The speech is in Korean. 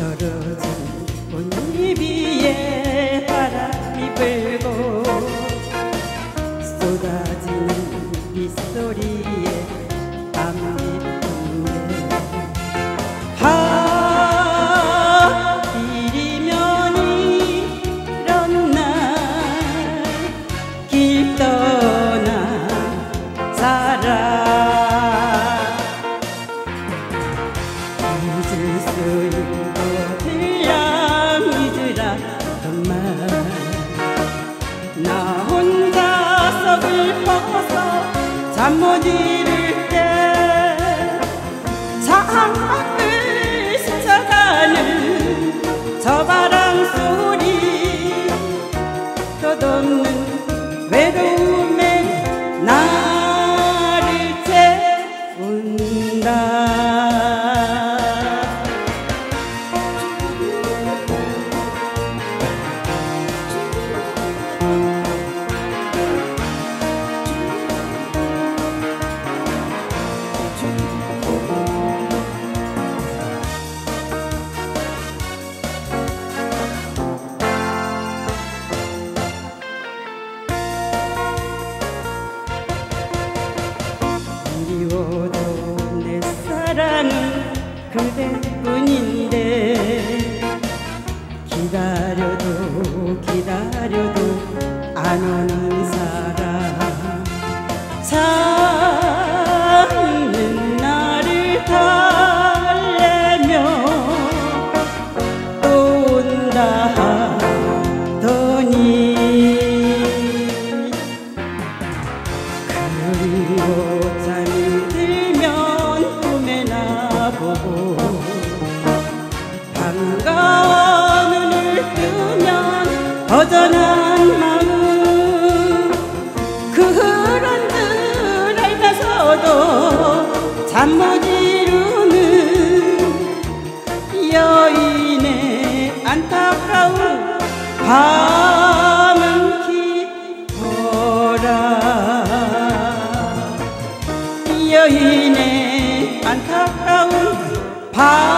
떨어진 꽃잎 위에 바람이 불고 쏟아지는 빗소리에 밤빛 하필이면 아, 이런 날 길 떠나 사랑 잠못 이룰 때 창밖을 스쳐가는 저바 기다려도 기다려도 안 오는 허전한 마음. 그런 줄 알면서도 잠 못 이루는 여인의 안타까운 밤은 깊어라. 여인의 안타까운 밤